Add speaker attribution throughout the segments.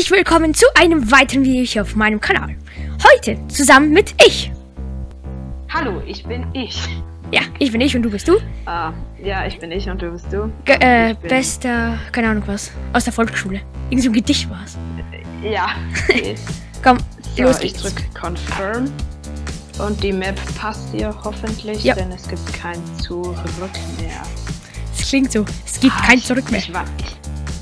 Speaker 1: herzlich willkommen zu einem weiteren Video hier auf meinem Kanal. Heute zusammen mit ich.
Speaker 2: Hallo, ich bin ich.
Speaker 1: Ja, ich bin ich und du bist du.
Speaker 2: Ah, ja, ich bin ich und du bist du.
Speaker 1: Ge äh,
Speaker 2: Ich
Speaker 1: bester, keine Ahnung was, aus der Volksschule. Irgend so ein Gedicht war es.
Speaker 2: Ja. Okay.
Speaker 1: Komm,
Speaker 2: So,
Speaker 1: los
Speaker 2: ich
Speaker 1: geht's.
Speaker 2: drücke Confirm. Und die Map passt dir hoffentlich,
Speaker 1: Ja.
Speaker 2: denn es gibt kein Zurück mehr.
Speaker 1: Es klingt so, es gibt
Speaker 2: Ah,
Speaker 1: kein
Speaker 2: ich-
Speaker 1: Zurück mehr.
Speaker 2: Ich, ich,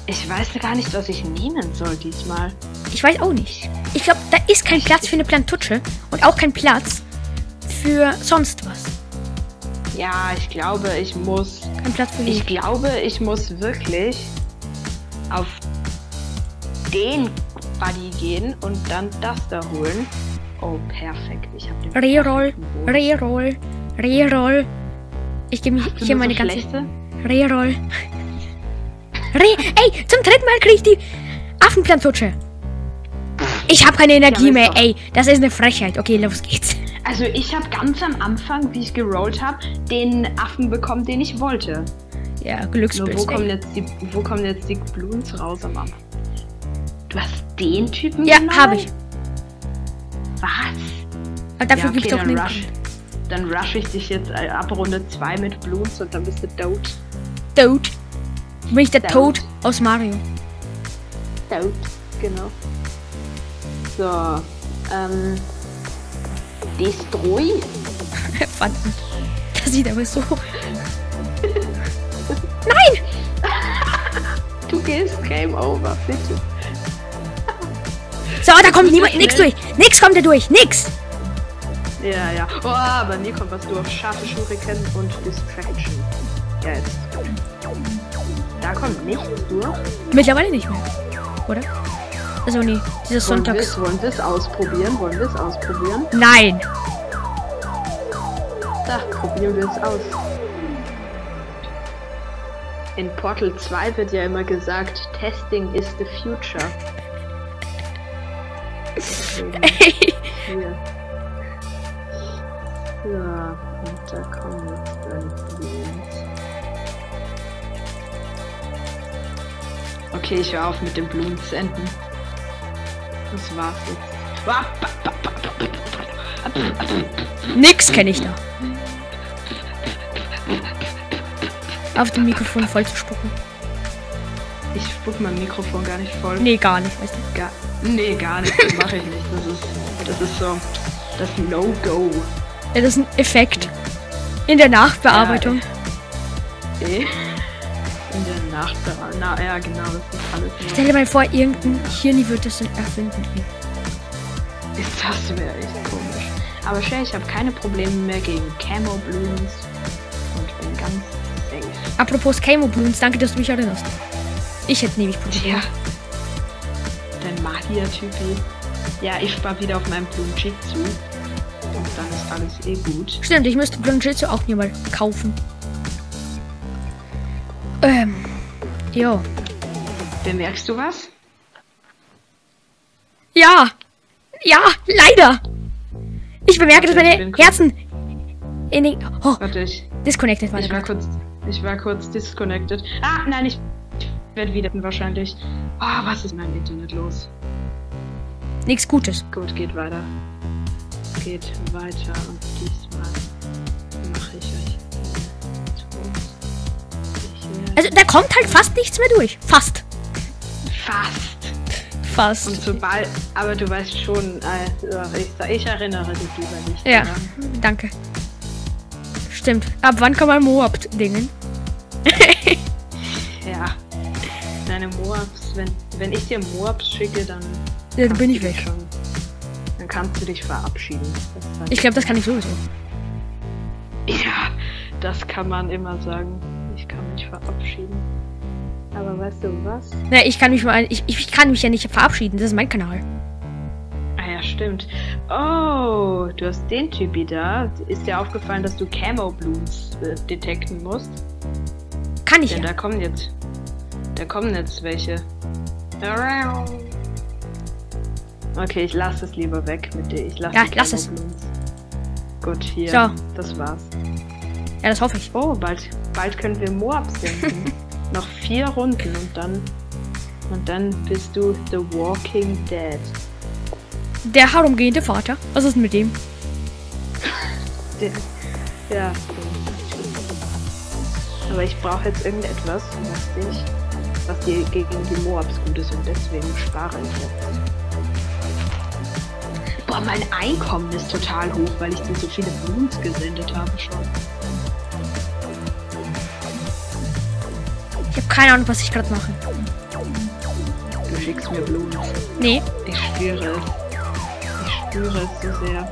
Speaker 2: ich weiß gar nicht, was ich nehmen soll diesmal.
Speaker 1: Ich weiß auch nicht. Ich glaube, da ist kein Platz für eine Plantutsche und auch kein Platz für sonst was.
Speaker 2: Ja, ich glaube, ich muss.
Speaker 1: Kein Platz für
Speaker 2: Ich glaube, ich muss wirklich auf den Buddy gehen und dann das da holen. Oh, perfekt. Ich habe den
Speaker 1: Reroll. Reroll, Reroll. Ich gebe mich
Speaker 2: du
Speaker 1: hier meine
Speaker 2: so
Speaker 1: ganze? Reroll. Re ey, zum dritten Mal krieg ich die Affenplantutsche. Ich habe keine Energie
Speaker 2: Ja,
Speaker 1: mehr,
Speaker 2: doch-
Speaker 1: ey. Das ist eine Frechheit. Okay, los geht's.
Speaker 2: Also ich habe ganz am Anfang, wie ich gerollt habe, den Affen bekommen, den ich wollte.
Speaker 1: Ja,
Speaker 2: Nur
Speaker 1: Glückspilz.
Speaker 2: wo kommen jetzt die, wo kommen jetzt die Bloons raus am Anfang? Du hast den Typen
Speaker 1: Ja, habe ich.
Speaker 2: Was?
Speaker 1: Aber dafür
Speaker 2: ja,
Speaker 1: gibt's
Speaker 2: okay,
Speaker 1: doch
Speaker 2: dann
Speaker 1: einen.
Speaker 2: rush, dann rush ich dich jetzt äh, ab Runde 2 mit Bloons und dann bist du tot.
Speaker 1: Toad. Bin ich der
Speaker 2: Toad.
Speaker 1: Toad aus Mario.
Speaker 2: Tot. Genau. So. Ähm. Destroy.
Speaker 1: Verdammt. Das sieht aber so. Nein!
Speaker 2: Du gehst Game Over, bitte.
Speaker 1: So, da kommt niemand. Nix durch. Nix kommt da durch. Nix.
Speaker 2: Ja, ja. Oh, aber mir kommt was durch. Scharfe Shuriken und Distraction. Ja, jetzt. Da kommt nichts durch.
Speaker 1: Mittlerweile nicht mehr. Oder? Also nee, dieses
Speaker 2: Wollen wir
Speaker 1: Sonntags.
Speaker 2: es ausprobieren? Wollen wir es ausprobieren?
Speaker 1: Nein.
Speaker 2: Da, probieren wir es aus. In Portal 2 wird ja immer gesagt, Testing is the future. Hier. Ja, und da kommen jetzt Okay, ich höre auf mit dem Blutensenden. Das war's jetzt.
Speaker 1: Nix kenne ich da. Auf dem Mikrofon voll zu spucken.
Speaker 2: Ich spuck mein Mikrofon gar nicht voll.
Speaker 1: Nee, gar nicht, weißt du.
Speaker 2: Gar, nee, gar nicht. Das mache ich nicht. Das ist, das ist so das No-Go.
Speaker 1: Ja, das ist ein Effekt. In der Nachbearbeitung.
Speaker 2: Eh. In der Nachbereitung. Na ja, genau, das ist alles
Speaker 1: Stell dir mal vor, irgendein Hirni wird das dann erfinden.
Speaker 2: Das wäre echt komisch. Aber Shay, ich habe keine Probleme mehr gegen Camo Blooms und bin ganz safe.
Speaker 1: Apropos Camo Bloons, danke, dass du mich erinnerst. Ich hätte nämlich Probleme.
Speaker 2: Tja. Dein Magier-Typi. Ja, ich spar wieder auf meinem Blumjitsu. Und dann ist alles eh gut.
Speaker 1: Stimmt, ich müsste Blunjitsu auch mir mal kaufen. Ähm. Jo.
Speaker 2: Bemerkst du was?
Speaker 1: Ja. Ja, leider. Ich bemerke, dass
Speaker 2: ich
Speaker 1: meine Herzen in den. Oh,
Speaker 2: Warte, ich,
Speaker 1: disconnected war
Speaker 2: ich war kurz. Ich war kurz disconnected. Ah, nein, ich werde wieder wahrscheinlich. Ah, was ist mit meinem Internet los?
Speaker 1: Nichts Gutes.
Speaker 2: Gut, geht weiter. Geht weiter und diesmal
Speaker 1: Also, da kommt halt fast nichts mehr durch. Fast.
Speaker 2: fast.
Speaker 1: Fast.
Speaker 2: Und sobald, aber du weißt schon, ach, ich, ich erinnere dich lieber nicht.
Speaker 1: Ja,
Speaker 2: daran.
Speaker 1: danke. Stimmt. Ab wann kann man Moab-Dingen?
Speaker 2: Ja. Deine Moabs, wenn, wenn ich dir Moabs schicke, dann.
Speaker 1: Ja, dann bin ich weg.
Speaker 2: Schon, dann kannst du dich verabschieden. Halt-
Speaker 1: Ich glaube, das kann ich sowieso.
Speaker 2: Ja, das kann man immer sagen. Verabschieden. Aber weißt du was?
Speaker 1: Na, ich kann mich mal. Ich, ich kann mich ja nicht verabschieden. Das ist mein Kanal.
Speaker 2: Ah ja, stimmt. Oh, du hast den Typi da. Ist dir aufgefallen, dass du Camo Blooms äh, detekten musst?
Speaker 1: Kann ich
Speaker 2: Ja,
Speaker 1: ja.
Speaker 2: da kommen jetzt. Da kommen jetzt welche. Okay, ich lasse es lieber weg mit dir. Ich lasse
Speaker 1: Ja, lass es.
Speaker 2: Gut, hier.
Speaker 1: So.
Speaker 2: Das war's.
Speaker 1: Ja, das hoffe ich.
Speaker 2: Oh, bald, bald können wir Moab senden. Noch vier Runden und dann Und dann bist du The Walking Dead.
Speaker 1: Der herumgehende Vater. Was ist mit dem?
Speaker 2: Der, ja. Aber ich brauche jetzt irgendetwas, was ich, was die gegen die Moabs gut ist und deswegen spare ich jetzt. Boah, mein Einkommen ist total hoch, weil ich dir so viele Bloons gesendet habe schon.
Speaker 1: Ich habe keine Ahnung, was ich gerade mache.
Speaker 2: Du schickst mir Blumen.
Speaker 1: Nee,
Speaker 2: Ich spüre es. Ich spüre es so sehr.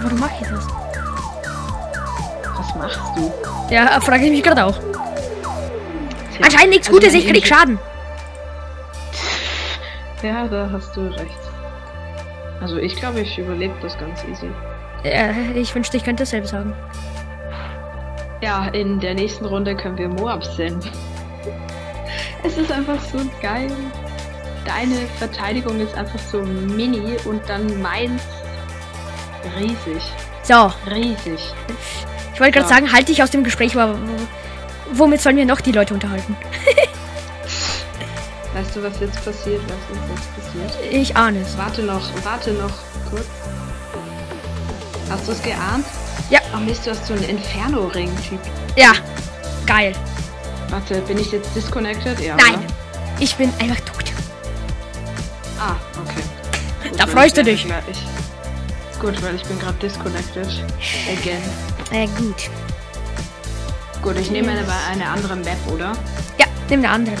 Speaker 1: warum mache ich das?
Speaker 2: Was machst du?
Speaker 1: Ja, frage ich mich gerade auch.
Speaker 2: Tja,
Speaker 1: Anscheinend nichts
Speaker 2: also
Speaker 1: Gutes, ich krieg Schaden.
Speaker 2: Ja, da hast du recht. Also ich glaube, ich überlebe das ganz easy.
Speaker 1: Äh, ich wünschte, ich könnte es selbst sagen.
Speaker 2: Ja, in der nächsten Runde können wir Moabs senden. Es ist einfach so geil. Deine Verteidigung ist einfach so mini und dann meins riesig.
Speaker 1: So,
Speaker 2: Riesig.
Speaker 1: ich wollte gerade
Speaker 2: Ja.
Speaker 1: sagen, halte dich aus dem Gespräch, aber womit sollen wir noch die Leute unterhalten?
Speaker 2: Weißt du, was jetzt passiert? Was ist jetzt passiert?
Speaker 1: Ich ahne es.
Speaker 2: Warte noch, warte noch kurz. Hast du es geahnt?
Speaker 1: Ja.
Speaker 2: Ach Mist, du hast so einen Inferno-Ring-Typ.
Speaker 1: Ja, geil.
Speaker 2: Warte, bin ich jetzt disconnected? Ja.
Speaker 1: Nein,
Speaker 2: oder?
Speaker 1: ich bin einfach tot.
Speaker 2: Ah, okay. Gut,
Speaker 1: Da freust du dich.
Speaker 2: gleich- gut, weil ich bin gerade disconnected. Again.
Speaker 1: Äh, gut.
Speaker 2: Gut, ich nehme eine, eine andere Map, oder?
Speaker 1: Ja, nimm eine andere.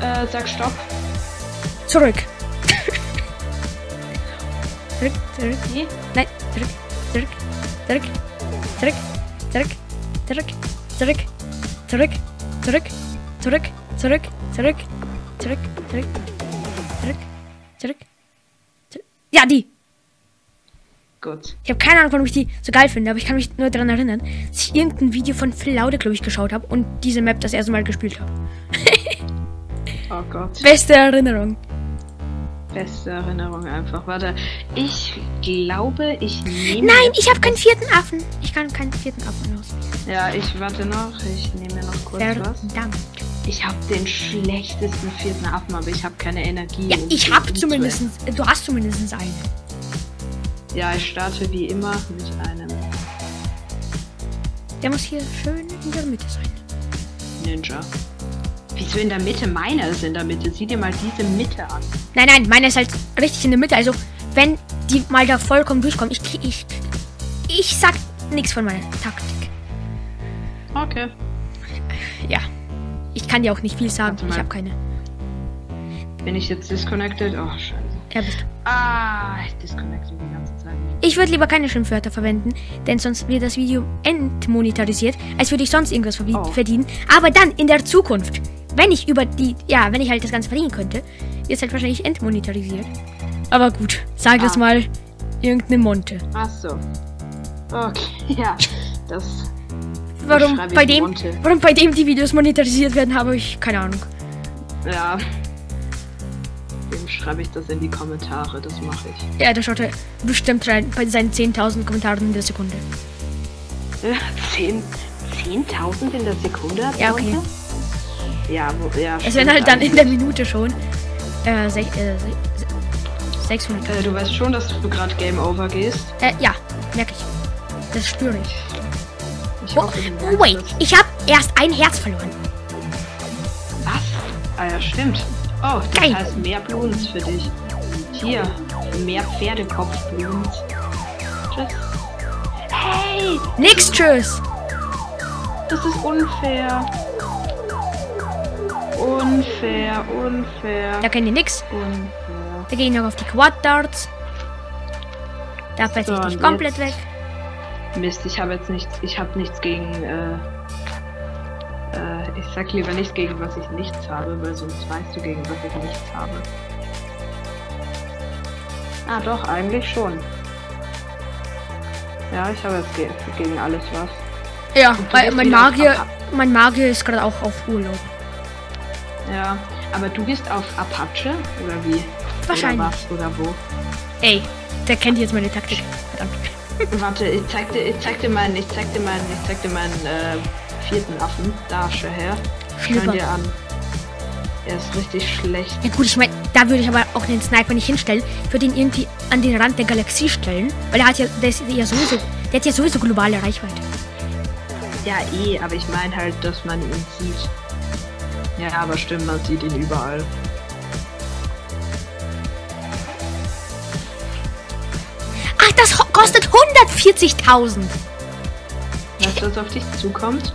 Speaker 2: Äh, sag Stopp.
Speaker 1: Zurück. zurück, zurück.
Speaker 2: Nee?
Speaker 1: Nein, zurück, zurück, zurück, zurück, zurück, zurück, zurück, zurück, zurück, zurück, zurück, zurück, zurück, zurück, zurück, zurück. zurück. Ja, die.
Speaker 2: Gut.
Speaker 1: Ich habe keine Ahnung, warum ich die so geil finde, aber ich kann mich nur daran erinnern, dass ich irgendein Video von Phil Laude, glaube ich, geschaut habe und diese Map das erste Mal gespielt habe.
Speaker 2: Oh Gott.
Speaker 1: Beste Erinnerung.
Speaker 2: Beste Erinnerung einfach. Warte, ich glaube, ich nehme.
Speaker 1: Nein, ich habe keinen vierten Affen. Ich kann keinen vierten Affen los.
Speaker 2: Ja, ich warte noch. Ich nehme noch kurz was.
Speaker 1: Verdammt.
Speaker 2: Ich habe den schlechtesten vierten Affen, aber ich habe keine Energie.
Speaker 1: Ja, ich habe zumindest. Du hast zumindest einen.
Speaker 2: Ja, ich starte wie immer mit einem
Speaker 1: Der muss hier schön in der Mitte sein.
Speaker 2: Ninja. Wieso in der Mitte? Meiner ist in der Mitte. Sieh dir mal diese Mitte an.
Speaker 1: Nein, nein, meine ist halt richtig in der Mitte. Also, wenn die mal da vollkommen durchkommen, ich, ich, ich sag nichts von meiner Taktik.
Speaker 2: Okay.
Speaker 1: Ja. Ich kann dir auch nicht viel sagen. Ich habe keine.
Speaker 2: Bin ich jetzt disconnected? Oh, scheiße.
Speaker 1: Ja, bist du.
Speaker 2: Ah, ich disconnecte die ganze Zeit.
Speaker 1: Ich würde lieber keine Schimpfwörter verwenden, denn sonst wird das Video entmonetarisiert, als würde ich sonst irgendwas
Speaker 2: Oh.
Speaker 1: verdienen. Aber dann in der Zukunft, wenn ich über die, ja, wenn ich halt das Ganze verdienen könnte, wird es halt wahrscheinlich entmonetarisiert. Aber gut, sag das
Speaker 2: Ah.
Speaker 1: mal irgendeine Monte.
Speaker 2: Ach so. Okay, ja. Das.
Speaker 1: Warum bei dem,
Speaker 2: Monte.
Speaker 1: warum bei dem die Videos monetarisiert werden, habe ich keine Ahnung.
Speaker 2: Ja. Dem schreibe ich das in die Kommentare. Das mache ich.
Speaker 1: Ja, da schaut er bestimmt rein bei seinen 10.000 Kommentaren in der Sekunde.
Speaker 2: Ja, 10 10.000 in der Sekunde?
Speaker 1: Ja, okay.
Speaker 2: Leute? Ja, wo, ja.
Speaker 1: Es wären halt dann in der Minute schon äh, sech, äh, sech- 600.
Speaker 2: Äh, du weißt schon, dass du gerade Game Over gehst.
Speaker 1: Äh, ja, merke ich. Das spüre ich.
Speaker 2: Ich
Speaker 1: Oh,
Speaker 2: hoffe,
Speaker 1: oh
Speaker 2: merkst
Speaker 1: wait, ich habe erst ein Herz verloren.
Speaker 2: Was? Ah ja, stimmt. Oh, das
Speaker 1: Geil.
Speaker 2: heißt mehr Bloons für dich. Hier, mehr Pferdekopf-Bloons. Tschüss. Hey,
Speaker 1: Nix, tschüss.
Speaker 2: das ist unfair. Unfair, unfair,
Speaker 1: Da kennt ihr nix.
Speaker 2: unfair.
Speaker 1: Da gehe ich noch auf die Quad Darts. Da fällt
Speaker 2: So,
Speaker 1: ich dich komplett weg.
Speaker 2: Mist, ich habe jetzt nichts, ich habe nichts gegen, äh, äh, ich sag lieber nicht gegen was ich nichts habe, weil sonst weißt du gegen was ich nichts habe. Ah, doch, eigentlich schon. Ja, ich habe jetzt ge gegen alles was.
Speaker 1: Ja, weil mein Magier, mein Magier ist gerade auch auf Urlaub.
Speaker 2: Ja, aber du gehst auf Apache oder wie?
Speaker 1: Wahrscheinlich.
Speaker 2: Oder was oder wo?
Speaker 1: Ey, der kennt jetzt meine Taktik. Verdammt.
Speaker 2: Warte, ich zeig dir, ich zeig dir meinen, ich zeig dir meinen, ich zeig dir meinen äh, vierten Affen. Da, schau her. Schau dir an. Er ist richtig schlecht.
Speaker 1: Ja gut, ich meine, da würde ich aber auch den Sniper nicht hinstellen. Ich würde ihn irgendwie an den Rand der Galaxie stellen. Weil er hat ja, der ist ja sowieso, der hat ja sowieso globale Reichweite.
Speaker 2: Ja, eh, aber ich meine halt, dass man ihn sieht. Ja, aber stimmt, man sieht ihn überall.
Speaker 1: Ach, das kostet 140.000.
Speaker 2: Weißt du, was auf dich zukommt?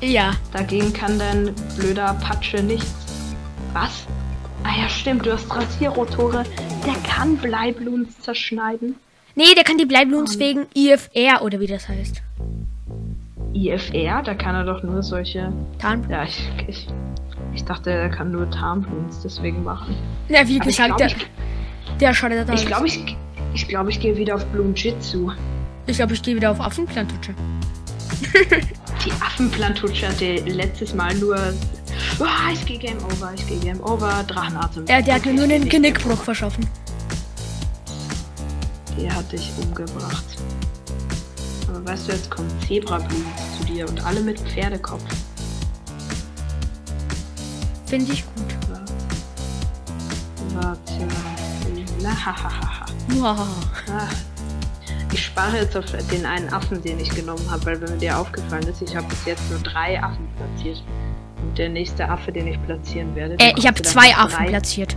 Speaker 1: Ja.
Speaker 2: Dagegen kann dein blöder Apache nichts. Was? Ah ja, stimmt, du hast Rasierrotore. Der kann Bleiblumen zerschneiden.
Speaker 1: Nee, der kann die Bleibluns wegen IFR oder wie das heißt.
Speaker 2: IFR, da kann er doch nur solche.
Speaker 1: Tarn.
Speaker 2: Ja, ich, ich, ich dachte, er kann nur Tarnblumen deswegen machen.
Speaker 1: Ja, wie
Speaker 2: Aber
Speaker 1: gesagt,
Speaker 2: glaube,
Speaker 1: der,
Speaker 2: ich,
Speaker 1: der schadet
Speaker 2: ich, glaub, ich, ich, glaub, ich gehe wieder auf Bloomjitsu.
Speaker 1: Ich glaube, ich gehe wieder auf Affenplantutsche.
Speaker 2: Die Affenplantutsche hatte letztes Mal nur. Oh, ich gehe Game Over, ich gehe Game Over. Drachenatem.
Speaker 1: Ja, der hat mir nur
Speaker 2: ich-
Speaker 1: Genickbruch verschaffen.
Speaker 2: Der hat dich umgebracht. Weißt du, jetzt kommen Zebrablumen zu dir und alle mit Pferdekopf.
Speaker 1: Finde ich gut.
Speaker 2: Warte. Na, ha, ha, ha, ha.
Speaker 1: Wow.
Speaker 2: Ah. Ich spare jetzt auf den einen Affen, den ich genommen habe, weil wenn dir aufgefallen ist, ich habe bis jetzt nur drei Affen platziert. Und der nächste Affe, den ich platzieren werde,
Speaker 1: Äh, ich habe zwei Affen
Speaker 2: drei-
Speaker 1: platziert.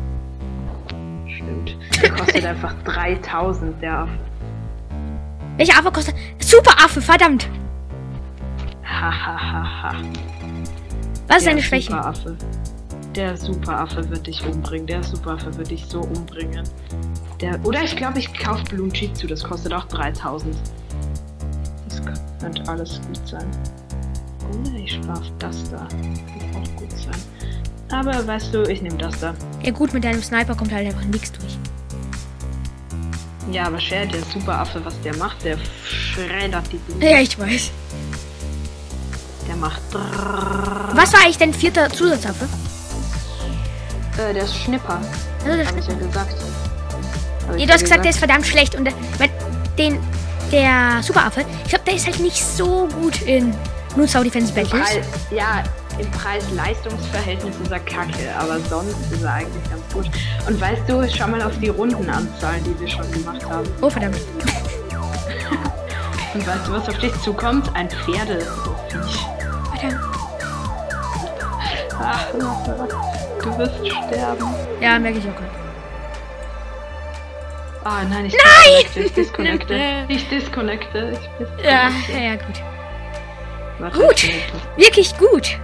Speaker 2: Stimmt. Der kostet einfach 3000, der Affe.
Speaker 1: Welcher Affe kostet? Super Affe, verdammt.
Speaker 2: Ha, ha, ha, ha.
Speaker 1: Was ist
Speaker 2: Der
Speaker 1: deine Schwäche?
Speaker 2: Superaffe. Der Superaffe wird dich umbringen. Der Superaffe wird dich so umbringen. Der, oder ich glaube, ich kaufe Bloomjitsu. Das kostet auch 3000. Das könnte alles gut sein. Oder ich auf das da. Wird auch gut sein. Aber weißt du, ich nehme das da.
Speaker 1: Ja gut, mit deinem Sniper kommt halt einfach nichts durch.
Speaker 2: Ja, aber Cher, der Superaffe, was der macht, der schreddert die Blumen.
Speaker 1: Ja, ich weiß.
Speaker 2: Der macht.
Speaker 1: Was war eigentlich dein vierter Zusatzaffe?
Speaker 2: Äh, der ist Schnipper.
Speaker 1: Also das
Speaker 2: Hab ich ja gesagt. Hab ich
Speaker 1: Ja, du hast gesagt, der ist verdammt schlecht. Und mein- den, der Superaffe, ich glaube, der ist halt nicht so gut in Moonsaw Defense Battles.
Speaker 2: Ja, im Preis-Leistungsverhältnis ist er kacke, aber sonst ist er eigentlich ganz gut. Und weißt du, schau mal auf die Rundenanzahl, die wir schon gemacht haben.
Speaker 1: Oh, verdammt.
Speaker 2: Und weißt du, was auf dich zukommt? Ein Pferde.
Speaker 1: Verdammt.
Speaker 2: Ach, du wirst sterben.
Speaker 1: Ja, merke ich auch gerade.
Speaker 2: Ah, nein, ich
Speaker 1: Nein!
Speaker 2: disconnecte. Ich disconnecte. Ich disconnecte. Ich disconnecte.
Speaker 1: Ja, ja, gut.
Speaker 2: Warte,
Speaker 1: Gut. Wirklich gut.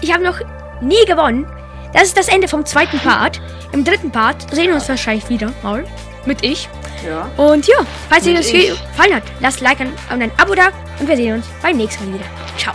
Speaker 1: Ich habe noch nie gewonnen. Das ist das Ende vom zweiten Part. Im dritten Part sehen wir uns wahrscheinlich wieder mal. Mit ich.
Speaker 2: Ja.
Speaker 1: Und ja, falls Ihnen das Video gefallen hat, lasst ein Like und ein Abo da. Und wir sehen uns beim nächsten Mal wieder. Ciao.